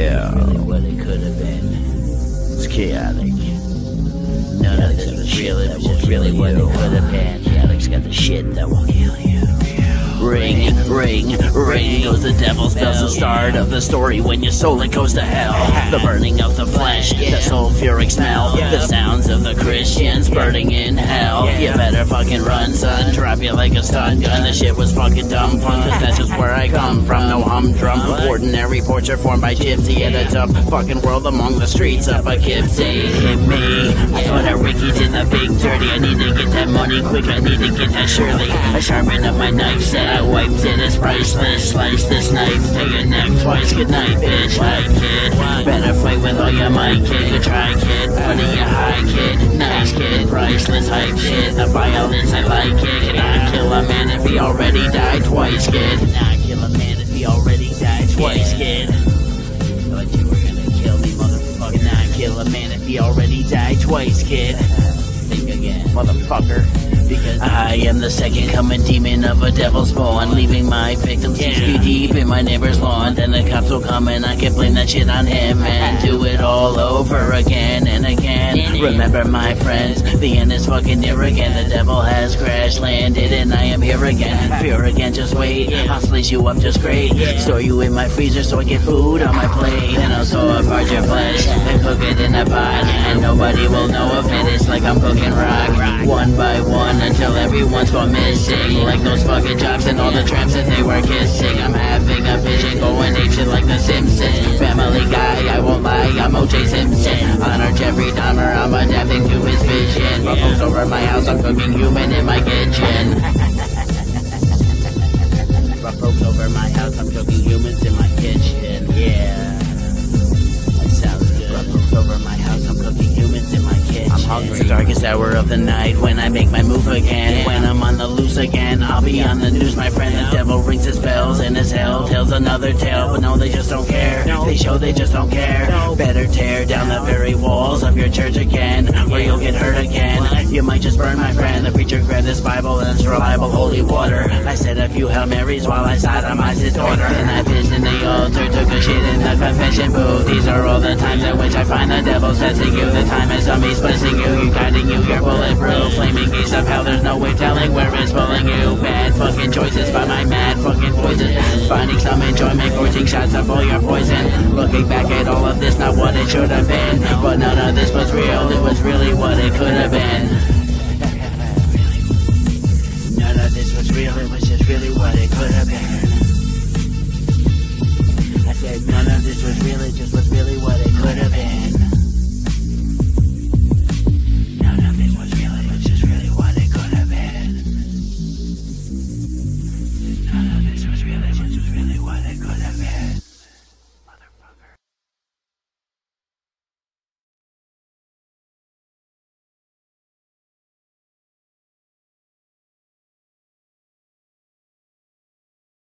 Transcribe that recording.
Yeah. Really what it could have been. It's Kaotik. None of this was real, it was really what it could have been. Kaotik's got the shit that will kill you. Ring, ring, ring goes the devil's bells. The start of the story when your soul it goes to hell. The burning of the flesh, the sulfuric smell, the the Christians burning in hell. You better fucking run, son. Drop you like a stun gun. The shit was fucking dumb fun, cause that's just where I come from. No humdrum, ordinary portrait formed by Gypsy in a tough fucking world among the streets of Poughkeepsie. Hit me. I thought that Ricky did the big dirty. I need to get that money quick. I need to get that surely. I sharpen up my knife set. I wiped it. It's priceless. Slice this knife to your neck twice. Good night, bitch. Hi, kid. Better fight with all your might, kid. Good try, kid. Funny, you high, kid. Nice, kid. Priceless hype shit. The violence, I like it. Can I kill a man if he already died twice, kid? Can I kill a man if he already died twice, kid? Thought you were gonna kill me, motherfucker. Can I kill a man if he already died twice, kid? Think again, motherfucker. Because I am the second coming demon of a devil's spawn, leaving my victims six feet deep in my neighbor's lawn. Then the cops will come and I can blame that shit on him and do it all over again. Remember, my friends, the end is fucking near again. The devil has crash landed and I am here again. Fear again, just wait. I'll slice you up just great. Store you in my freezer so I get food on my plate. And I'll sew apart your flesh and cook it in a pot. And nobody will know of it. It's like I'm cooking rock. One by one until everyone's gone missing. Like those fucking jocks and all the tramps that they were kissing. I'm having a vision going ape shit like the Simpsons. Family OJ Simpson. Honor Jeffrey Dahmer, I'm adapting to his vision. Buffaloes over my house, I'm cooking human in my kitchen. Rough folks over my house, I'm cooking humans in my kitchen. Yeah. That sounds good. Rough folks over my house, I'm cooking humans in my kitchen. I'm hungry. It's the darkest hour of the night when I make my move again. When I'm on the loose again, be on the news, my friend. The devil rings his bells and his hell tells another tale. But no, they just don't care. They show they just don't care. Better tear down the very walls of your church again, or you'll get hurt again. You might just burn, my friend. The preacher grabbed this Bible and it's reliable holy water. I said a few Hail Marys while I sodomized his daughter. and I pissed in the booth. These are all the times at which I find the devil testing you. The time is zombies blessing you, you guiding you, you're bulletproof. Flaming gates of hell, there's no way telling where it's pulling you. Bad fucking choices by my mad fucking poison. Finding some enjoyment, gorging shots of all your poison. Looking back at all of this, not what it should have been. But none of this was real, it was really what it could have been. None of this was real, it was just really what it could have been.